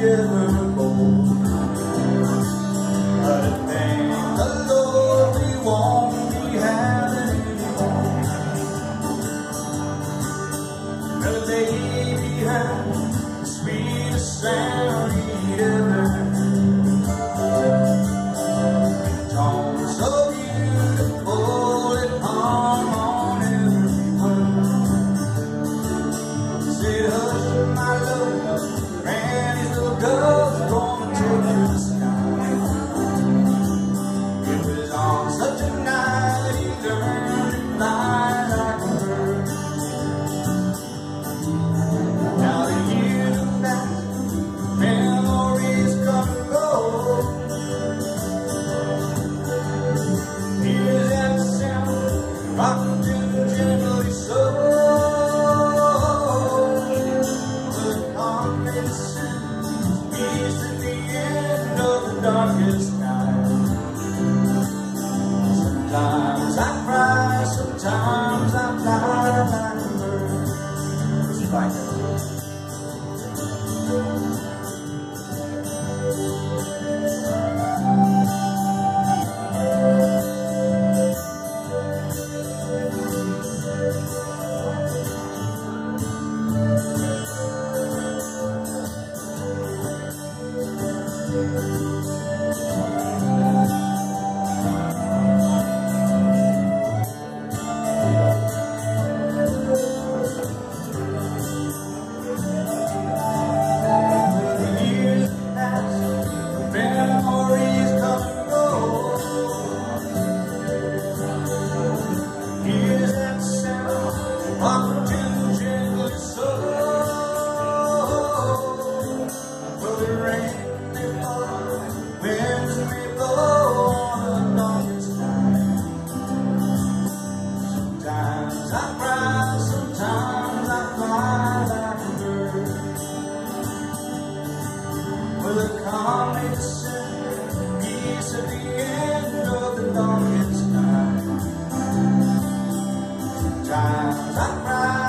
together. Darkest night. Sometimes I cry, sometimes I fly like a bird. Just like Times I cry